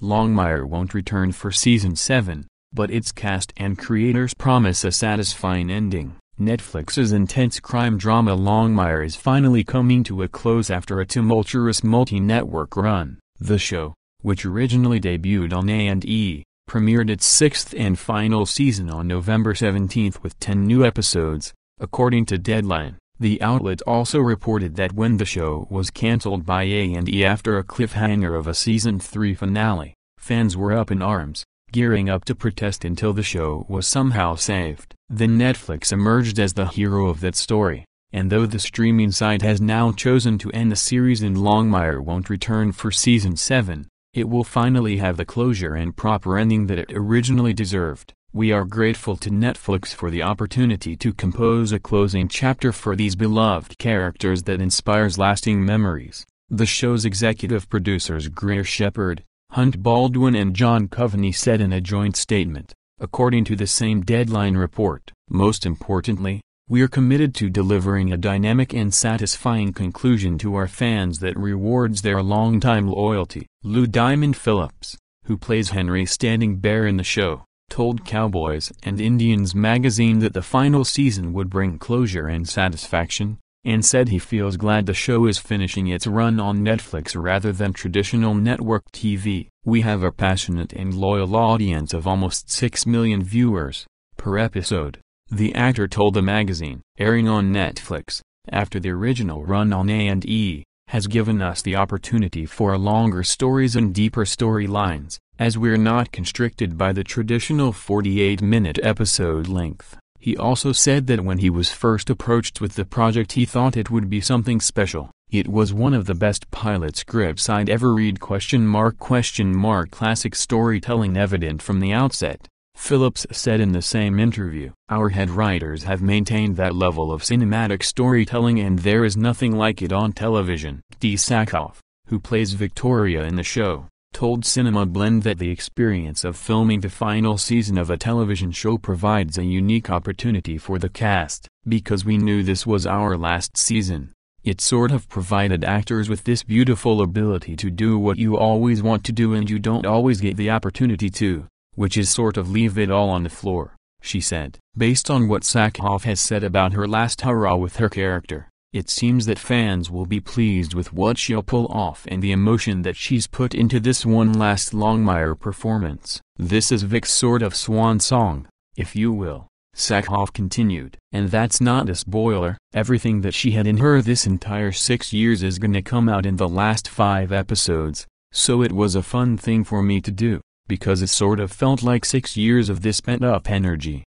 Longmire won't return for season 7, but its cast and creators promise a satisfying ending. Netflix's intense crime drama Longmire is finally coming to a close after a tumultuous multi-network run. The show, which originally debuted on A&E, premiered its sixth and final season on November 17 with 10 new episodes, according to Deadline. The outlet also reported that when the show was cancelled by A&E after a cliffhanger of a season 3 finale, fans were up in arms, gearing up to protest until the show was somehow saved. Then Netflix emerged as the hero of that story, and though the streaming site has now chosen to end the series and Longmire won't return for season 7, it will finally have the closure and proper ending that it originally deserved. We are grateful to Netflix for the opportunity to compose a closing chapter for these beloved characters that inspires lasting memories. The show's executive producers Greer Shephard, Hunt Baldwin and John Coveny said in a joint statement, according to the same deadline report. Most importantly, we are committed to delivering a dynamic and satisfying conclusion to our fans that rewards their longtime loyalty. Lou Diamond Phillips, who plays Henry Standing Bear in the show, told Cowboys and Indians magazine that the final season would bring closure and satisfaction, and said he feels glad the show is finishing its run on Netflix rather than traditional network TV. We have a passionate and loyal audience of almost 6 million viewers per episode, the actor told the magazine. Airing on Netflix, after the original run on A&E, has given us the opportunity for longer stories and deeper storylines as we're not constricted by the traditional 48-minute episode length. He also said that when he was first approached with the project he thought it would be something special. It was one of the best pilot scripts I'd ever read question mark question mark classic storytelling evident from the outset. Phillips said in the same interview. Our head writers have maintained that level of cinematic storytelling and there is nothing like it on television. Dee Sackhoff, who plays Victoria in the show, told Cinema Blend that the experience of filming the final season of a television show provides a unique opportunity for the cast. Because we knew this was our last season, it sort of provided actors with this beautiful ability to do what you always want to do and you don't always get the opportunity to, which is sort of leave it all on the floor, she said. Based on what Sackhoff has said about her last hurrah with her character, it seems that fans will be pleased with what she'll pull off and the emotion that she's put into this one last Longmire performance. This is Vic's sort of swan song, if you will, Sackhoff continued. And that's not a spoiler, everything that she had in her this entire six years is gonna come out in the last five episodes, so it was a fun thing for me to do, because it sort of felt like six years of this pent-up energy.